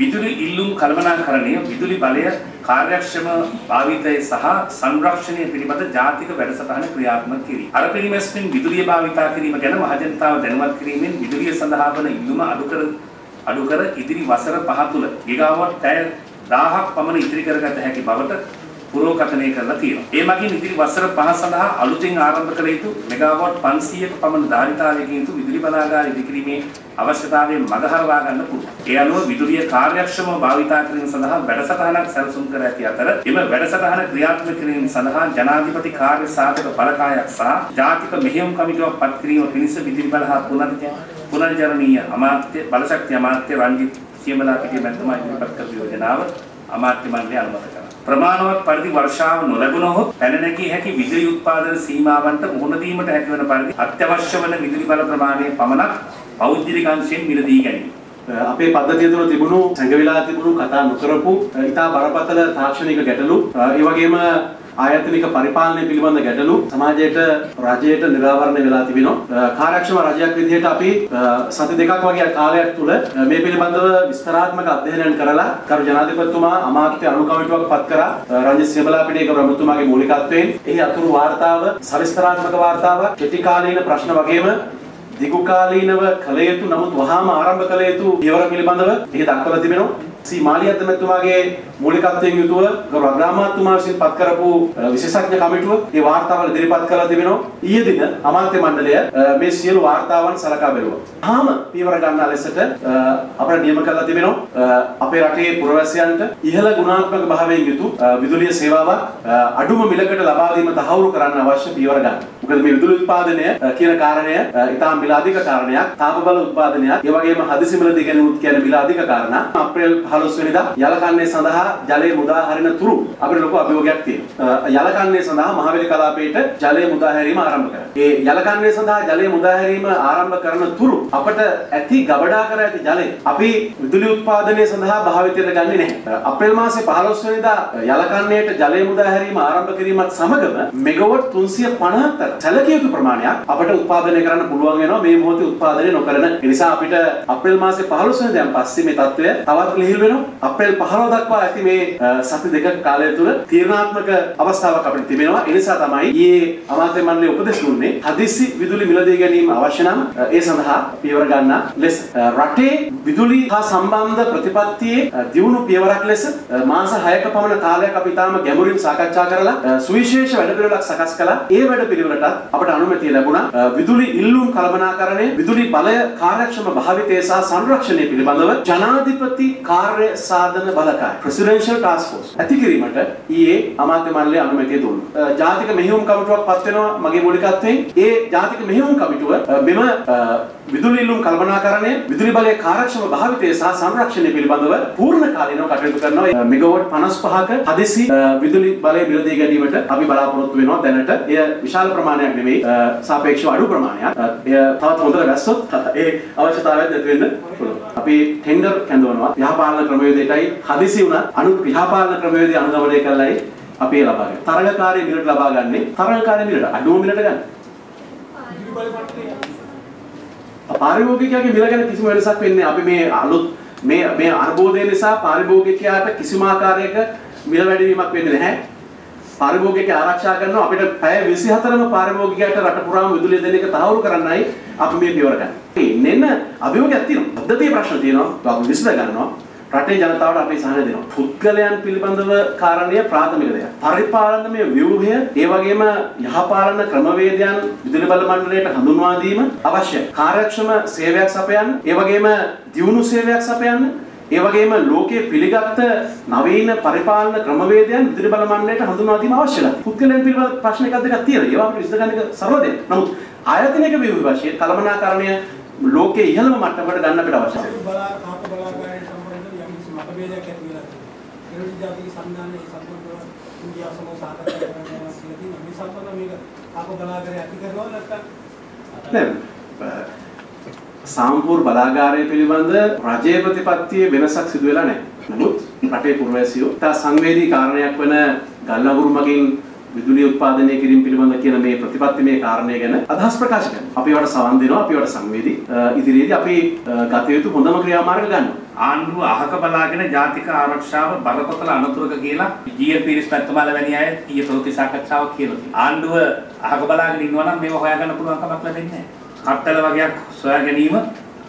විදුලි ඉල්ලුම් කළමනාකරණය විදුලි බලය කාර්යක්ෂම භාවිතය සහ සංරක්ෂණය පිළිබඳ ජාතික වැඩසටහන ක්‍රියාත්මක කිරීම. අර පිළිමැස්මින් විදුලිය භාවිතා කිරීම ගැන මහජනතාව දැනුවත් කිරීමෙන් විදුලිය සඳහා වන ඉල්ලුම අඩු කර අඩු කර ඉදිරි වසර පහ තුළ ගිගාවොට් පැය 1000ක් පමණ ඉදිරි කරගත හැකි බවට පුරෝකථනය කරලා තියෙනවා. ඒ මගින් ඉදිරි වසර පහ සඳහා අලුතෙන් ආරම්භ කළ යුතු මෙගාවොට් 500ක පමණ ධාරිතාවයකින් යුතු විදුලි බලාගාර ඉදිකිරීමේ අවශ්‍යතාවය මගහරවා ගන්න පුළුවන්. ඒ අනුව විදුලිය කාර්යක්ෂමව භාවිතා කිරීම සඳහා වැඩසටහනක් සැලසුම් කර ඇති අතර එම වැඩසටහන ක්‍රියාත්මක කිරීම සඳහා ජනාධිපති කාර්ය සාධක බලකායක් සහ ජාතික මෙහෙයුම් කමිටුවක් පත් කිරීම පිණිස විදුලි බල හා පුනර්ජනනීය අමාත්‍ය බලශක්ති අමාත්‍ය රංජිත් සියඹලා පිටිය මැතිතුමා ඉදිරිපත් කළ යෝජනාව අමාත්‍ය මණ්ඩලය අනුමත කළා. ප්‍රමාණවත් පරිදි වර්ෂාව නොලැබුණහොත් පැන නැගී හැකි විදුලි උත්පාදන සීමාවන්ට මුහුණ දීමට හැකි වන පරිදි අත්‍යවශ්‍ය වන විදුලි බල ප්‍රමාණය පමණක් පෞද්ගලික අංශයෙන් මිලදී ගැනීම. අපේ පද්ධතිය තුළ තිබුණු සැඟවිලා තිබුණු කතා නොකරපු ඉතා බරපතල තාක්ෂණික ගැටලු ඒ වගේම ආයතනික පරිපාලනය පිළිබඳ ගැටලු සමාජයට රජයට නිරාවරණය වෙලා තිබෙනවා. කාර්යක්ෂම රජයක් විදිහට අපි සති දෙකක් වගේ කාලයක් තුල මේ පිළිබඳව විස්තරාත්මක අධ්‍යයනයක් කරලා කරු ජනාධිපතිතුමා අමාත්‍ය අනුකමිටුවක් පත් කරා රංජිත් සියඹලාපිටිය ප්‍රමුඛතුමාගේ මූලිකත්වයෙන් එහි අතුරු වාර්තාව සවිස්තරාත්මක වාර්තාවක් කෙටි කාලීන ප්‍රශ්න වගේම දිගුකාලීනව කළ යුතු නමුත් වහාම ආරම්භ කළ යුතු පියවර පිළිබඳව එහි දක්වලා තිබෙනවා. සී මාලියත් මැතිතුමාගේ මූලිකත්වයෙන් යුතුව ගෞරව අග්‍රාමාත්‍යතුමා විසින් පත් කරපු විශේෂඥ කමිටුව මේ වාර්තාවල ඉදිරිපත් කරලා තිබෙනවා. ඊයේ දින අමාත්‍ය මණ්ඩලය මේ සියලු වාර්තාවන් සලකා බැලුවා. තාම පියවර ගන්නා ලෙසට අපිට නියම කරලා තිබෙනවා අපේ රටේ පුරවැසියන්ට ඉහළ ගුණාත්මක භාවයෙන් යුතු විදුලිය සේවාවක් අඩුම මිලකට ලබා දීම තහවුරු කරන්න අවශ්‍ය පියවර ගන්න. මොකද මේ විදුලි උත්පාදනය කියන කාරණය ඉතාම මිල අධික කාරණයක්. තාප බල උත්පාදනයක්. ඒ වගේම හදිසි මිලදී ගැනීමත් කියන මිල අධික කාරණා. අප්‍රේල් 15 වෙනිදා යලකන්නේ සඳහා ජලය මුදා හරින තුරු අපිට ලොකු අභියෝගයක් තියෙනවා. යලකන්නේ සඳහා මහවැලි කලාපයට ජලය මුදා හැරීම ආරම්භ කරා. ඒ යලකන්නේ සඳහා ජලය මුදා හැරීම ආරම්භ කරන තුරු අපට ඇති ගබඩා කර ඇති ජලය අපි විදුලි උත්පාදනය සඳහා භාවිතයට ගන්නේ නැහැ. අප්‍රේල් මාසේ 15 වෙනිදා යලකන්නේට ජලය මුදා හැරීම ආරම්භ කිරීමත් සමගම මෙගාවොට් 354 සැලකිය යුතු ප්‍රමාණයක් අපට උත්පාදනය කරන්න පුළුවන් වෙනවා මේ මොහොතේ උත්පාදනය නොකරන. ඒ නිසා අපිට අප්‍රේල් මාසේ 15 වෙනිදාන් පස්සේ මේ තත්ත්වය තවත් ලිහිල් වෙනවා. අප්‍රේල් 15 දක්වා ඇති මේ සති දෙකක කාලය තුල තීරණාත්මක අවස්ථාවක් අපිට තිබෙනවා. ඒ නිසා තමයි ඊයේ අමාත්‍ය මණ්ඩලය උපදෙස් දුන්නේ හදිසි විදුලි මිලදී ගැනීම අවශ්‍ය නම් ඒ සඳහා පියවර ගන්න ලෙස රටේ විදුලි හා සම්බන්ධ ප්‍රතිපත්තියේ දියුණු පියවරක් ලෙස මාස 6ක පමණ කාලයක් අපි තාම ගැඹුරින් සාකච්ඡා කරලා සුවිශේෂ වැඩපිළිවෙලක් සකස් කළා. ඒ වැඩපිළිවෙලට අපට අනුමැතිය ලැබුණා. විදුලි ඉල්ලුම් කළමනාකරණය, විදුලි බලය කාර්යක්ෂම භාවිතය සහ සංරක්ෂණය පිළිබඳව ජනාධිපති කාර්ය සාධන බලකාය ප්‍රෙසිඩෙන්ෂල් ටාස්ක් ෆෝස් ඇති කිරීමට ඊයේ අමාත්‍ය මණ්ඩලය අනුමැතිය දුන්නා. ජාතික මෙහෙයුම් කමිටුවක් පත් වෙනවා මගේ මූලිකත්වයෙන්. ඒ ජාතික මෙහෙයුම් කමිටුව මෙම විදුලි ඉල්ලුම් කළමනාකරණය, විදුලි බලයේ කාර්යක්ෂම භාවිතය සහ සංරක්ෂණය පිළිබඳව පූර්ණ කාලීනව කටයුතු කරනවා. මෙගාවොට් 55ක හදිසි විදුලි බලය මිලදී ගැනීමට අපි බලාපොරොත්තු වෙනවා දැනට. එය විශාල ප්‍රමාණයක් නෙවෙයි සාපේක්ෂව අඩු ප්‍රමාණයක්. එය තවත් හොඳට වැස්සොත් ඒ අවශ්‍යතාවයක් නැති වෙන්න පුළුවන්. අපි ටෙන්ඩර් කැඳවනවා. යහපාලන ක්‍රමවේදයටයි හදිසි වුණත් අනු යහපාලන ක්‍රමවේදය අනුගමනය කළයි අපි ලබා ගන්න. තරඟකාරී මිලට ලබා ගන්නේ තරඟකාරී මිලට අඩුම මිලට ගන්න. පාරිභෝගිකයාගේ මිල ගැන කිසිම වෙනසක් වෙන්නේ අපි මේ අලුත් මේ මේ අර්බෝධය නිසා පාරිභෝගිකයාට කිසිම ආකාරයක මිල වැඩිවීමක් වෙන්නේ නැහැ. පාරිභෝගිකයා ආරක්ෂා කරනවා අපිට පැය 24ම පාරිභෝගිකයාට රට පුරාම විදුලිය දෙන එක තහවුරු කරන්නයි අපි මේ පියවර ගන්න. එන්න අභියෝගයක් තියෙනවා. පද්ධතියේ ප්‍රශ්න තියෙනවා. අපි විසඳ ගන්නවා. රටේ ජනතාවට අපි සහනය දෙනවා. පුද්ගලයන් පිළිබඳව කාරණය ප්‍රාථමික දෙයක්. පරිපාලනමය ව්‍යුහය, ඒ වගේම යහපාලන ක්‍රමවේදයන් විදුලි බල මණ්ඩලයට හඳුන්වා දීම අවශ්‍යයි. කාර්යක්ෂම සේවයක් සපයන්න, ඒ වගේම දියුණු සේවයක් සපයන්න, ඒ වගේම ලෝකයේ පිළිගත් නවීන පරිපාලන ක්‍රමවේදයන් විදුලි බල මණ්ඩලයට හඳුන්වා දීම අවශ්‍යයි. පුද්ගලයන් පිළිබඳ ප්‍රශ්න එකක් දෙකක් තියෙනවා. ඒවා අපිට විසඳ ගන්න එක සරල දෙයක්. නමුත් ආයතනික ව්‍යුහ වශයෙන් කළමනාකරණය ලෝකයේ ඉහළම මට්ටමකට ගන්න අපිට අවශ්‍යයි. බලා කාප බලාගාරයේ සම්බන්ධව යම් කිසි මතභේදයක් ඇති වෙලා තියෙනවා. ඒ නිසා අපි සම්මානයේ සම්බන්ධව ඉන්දියාව සමග සාකච්ඡා කරන්න යනවා කියලා තියෙනවා. මේ සම්බන්ධව මේක කාප බලාගාරය ඇති කරනවා නැත්නම් නෑ සාම්පූර් බලාගාරය පිළිබඳ රජයේ ප්‍රතිපත්තියේ වෙනසක් සිදු වෙලා නැහැ. නමුත් රටේ පුරවැසියෝ තා සංවේදී කාරණයක් වන ගල්නගුරු මගින් විදුලිය උත්පාදනය කිරීම පිළිබඳ කියන මේ ප්‍රතිපත්තිමය කාරණය ගැන අදහස් ප්‍රකාශ කරනවා. අපි ඒවට සවන් දෙනවා, අපි ඒවට සංවේදී. ඉදිරියේදී අපි ගත යුතු හොඳම ක්‍රියාමාර්ග ගන්නවා. ආණ්ඩුව අහක බලාගෙන ජාතික ආරක්ෂාව බරපතල අනතුරක කියලා ජී.එල්. පීරිස් මැතිතුමාලා වැනි අය ඊයේ ප්‍රවෘත්ති සාකච්ඡාවක් කියලා තියෙනවා. ආණ්ඩුව අහක බලාගෙන ඉන්නවා නම් මේව හොයාගන්න පුළුවන් කමක් ලැබෙන්නේ නැහැ. කට්ටල වගේක් සොයා ගැනීම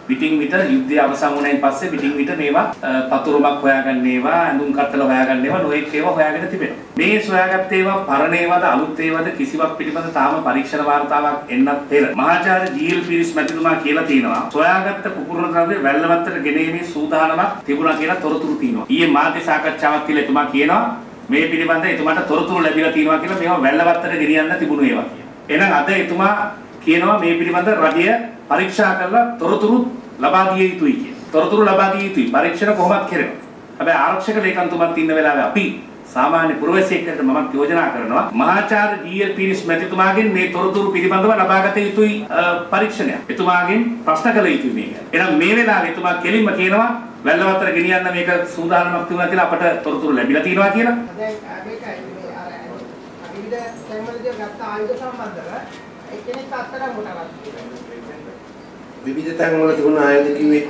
පිටින් පිට යුද්ධය අවසන් වුණායින් පස්සේ පිටින් පිට මේවා අ, පතුරුමක් හොයාගන්න ඒවා ඇඳුම් කට්ටල හොයාගන්න ඒවා නොඑක් ඒවා හොයාගෙන තිබෙනවා. මේ සොයාගත්ත ඒවා පරණ ඒවාද අලුත් ඒවාද කිසිවක් පිළිබඳ තාම පරීක්ෂණ වාර්තාවක් එන්නත් පෙර මහාචාර්ය ජී.එල්. පීරිස් මැතිතුමා කියලා තියෙනවා සොයාගත්ත පුපුරන ද්‍රව්‍ය වැල්ලවත්තට ගෙනීමේ සූදානමක් තිබුණා කියලා තොරතුරු තියෙනවා. ඊයේ මාධ්‍ය සාකච්ඡාවක් කියලා එතුමා කියනවා මේ පිළිබඳ එතුමාට තොරතුරු ලැබිලා තියෙනවා කියලා මේවා වැල්ලවත්තට ගෙනියන්න තිබුණු ඒවා කියලා. එහෙනම් අද එතුමා කියනවා මේ පිළිබඳ රජය පරීක්ෂා කරලා තොරතුරු ලබා දිය යුතුයි කියන. තොරතුරු ලබා දිය යුතුයි. පරීක්ෂණ කොහොමද කරනවා? හැබැයි ආරක්ෂක ලේකම්තුමත් ඉන්න වෙලාවේ අපි සාමාන්‍ය පුරවැසියෙක්ට මම යෝජනා කරනවා මහාචාර්ය ජී.එල්. පීරිස් මැතිතුමාගෙන් මේ තොරතුරු පිළිබඳව ලබාගත යුතුයි අ, පරීක්ෂණයක්. එතුමාගෙන් ප්‍රශ්න කළ යුතුයි මේක. එහෙනම් මේ වෙලාවේ එතුමා කෙලින්ම කියනවා වැල්ලවත්තර ගෙනියන්න මේක සූදානමක් තිබුණා කියලා අපට තොරතුරු ලැබිලා තියෙනවා කියලා. දැන් මේකයි මේ අර විවිධ තැන්වලදී ගත්ත ආයුධ සම්බන්ධව එක්කෙනෙක් අත්තරම් කොටවත් විවිධ තැන් වල තිබුණ ආයුධ කිව්වේ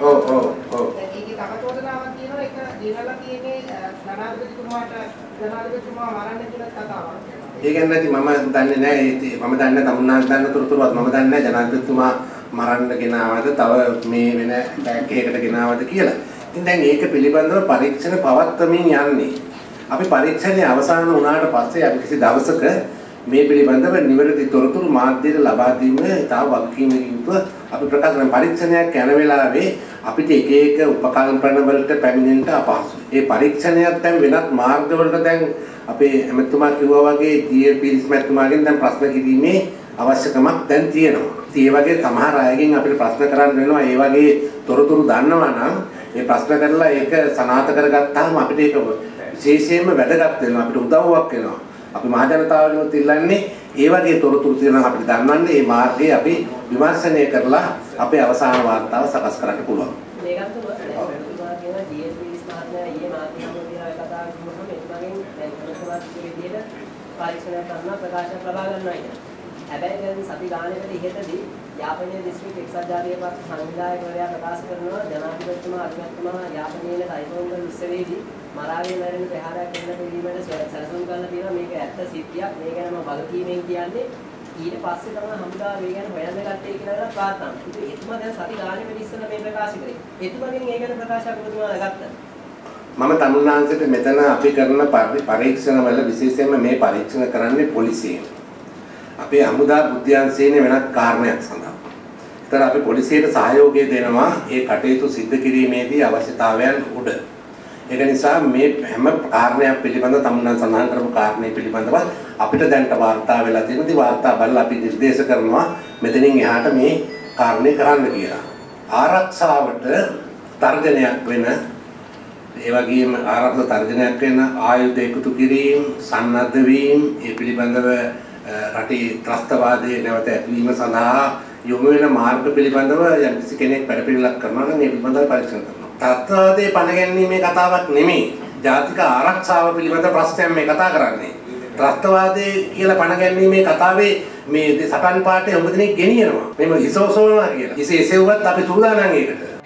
ඔව් ඔව් ඔව් ඒකේ තව චෝදනාවක් තියෙනවා ඒක දිනලා තියෙන්නේ ජනාධිපතිතුමාට ජනාධිපතිතුමා මරන්න කියලා කතාවක්. ඒ ගැන නැති මම දන්නේ නැහැ ඒ මම දන්නේ තමුන්නාස් දන්න තොරතුරුවත් මම දන්නේ නැහැ ජනාධිපතිතුමා මරන්න ගෙනාවද තව මේ වෙන ටැග් එකකට ගෙනාවද කියලා. ඉතින් දැන් ඒක පිළිබඳව පරීක්ෂණ පවත්වමින් යන්නේ. අපි පරීක්ෂණය අවසන් වුණාට පස්සේ අපි කිසි දවසක මේ පිළිබඳව නිවැරදි තොරතුරු මාධ්‍යයට ලබා දීමේ තා වගකීමකින් යුතුව අපි ප්‍රකාශ කරන පරීක්ෂණයක් යන වෙලාවේ අපිට එක එක උපකල්පන වලට පැමිණෙන්න අපහසුයි. ඒ පරීක්ෂණයක් දැන් වෙනත් මාර්ග වලට දැන් අපේ ඇමතුමා කිව්වා වගේ ජී.එල්. පීරිස් මැතිතුමාගෙන් දැන් ප්‍රශ්න කිරීමේ අවශ්‍යකමක් දැන් තියෙනවා. ඉතින් ඒ වගේ සමහර අයගෙන් අපිට ප්‍රශ්න කරන්න වෙනවා. ඒ වගේ තොරතුරු දන්නවා නම් ඒ ප්‍රශ්න කරලා ඒක සනාථ කරගත්තාම අපිට ඒක විශේෂයෙන්ම වැදගත් වෙනවා. අපිට උදව්වක් වෙනවා. අපි මහ ජනතාවගෙනුත් ඉල්ලන්නේ ඒ වගේ තොරතුරු තියෙනවා අපිට දන්වන්නේ ඒ මාර්ගයේ අපි විමර්ශනය කරලා අපේ අවසාන වාර්තාව සකස් කරන්න පුළුවන්. මේකත් තුමා කියන GSPස් මහත්මයා ඊයේ මාධ්‍යවල කියලා කතා කිව්වම එතුමාගෙන් දැන් කොහොමද විදිහට පරීක්ෂණයක් කරනවා ප්‍රකාශයක් ලබා ගන්නවා කියන. හැබැයි දැන් සති ගානකට ඉහතදී යාපනයේ දිස්ත්‍රික් එක්සත් ජාතික පක්ෂ සංවිධායකවරයා ප්‍රකාශ කරනවා ජනාධිපතිතුමා අගමැතිතුමා යාපනයේ තයිපෝන්ගල් උත්සවයේදී මරාගේ මැරෙන ප්‍රහාරයක් එන්න පිළිවෙලට සැලසුම් කරලා තියෙනවා මේක ඇත්ත සිද්ධියක් මේ ගැන මම වගකීමෙන් කියන්නේ ඊට පස්සේ තමයි හමුදා මේ ගැන හොයන්න ගත්තේ කියලා ප්‍රාර්ථනා. ඉතින් එතුමා දැන් සති ගානෙකට ඉස්සෙල්ලා මේ ප්‍රකාශ කරේ. එතුමාගෙන් ඒ ගැන ප්‍රකාශයක් ඔබතුමා ගත්තා. මම තමුන්නාන්සේට මෙතන අපි කරන පරි- පරීක්ෂණ වල විශේෂයෙන්ම මේ පරීක්ෂණ කරන්නේ පොලිසියෙන්. අපේ හමුදා බුද්ධ්‍යංශයේ වෙනත් කාරණයක් සඳහා. ඒතර අපි පොලිසියට සහයෝගය දෙනවා ඒ කටයුතු සිද්ධ කිරීමේදී අවශ්‍යතාවයන් උඩ. ඒක නිසා මේ හැම කාරණයක් පිළිබඳ තමුන්නම් සඳහන් කරපු කාරණේ පිළිබඳව අපිට දැනට වාර්තා වෙලා තියෙන දි වාර්තා බලලා අපි නිර්දේශ කරනවා මෙතනින් එහාට මේ කාරණේ කරන්න කියලා. ආරක්ෂාවට තර්ජනයක් වෙන ඒ වගේම ආරක්ෂක තර්ජනයක් වෙන ආයුධ එකතු කිරීම, සන්නද්ධ වීම, ඒ පිළිබඳව අ, රටේ ත්‍රස්තවාදයේ නැවත ඇතිවීම සඳහා යොමු වෙන මාර්ග පිළිබඳව යම්කිසි කෙනෙක් වැඩපිළිවෙලක් කරනවා නම් ඒ පිළිබඳව පරීක්ෂණ කරනවා. ත්‍රස්තවාදයේ පණ ගැනීමේ කතාවක් නෙමෙයි. ජාතික ආරක්ෂාව පිළිබඳ ප්‍රශ්නයක් මේ කතා කරන්නේ. ත්‍රස්තවාදයේ කියලා පණ ගැනීමේ කතාවේ මේ සටන් පාටේ හොඟ දෙනෙක් ගෙනියනවා. මෙම හිසෝසෝනවා කියලා. හිස එසෙව්වත් අපි සූදානම් ඒකට.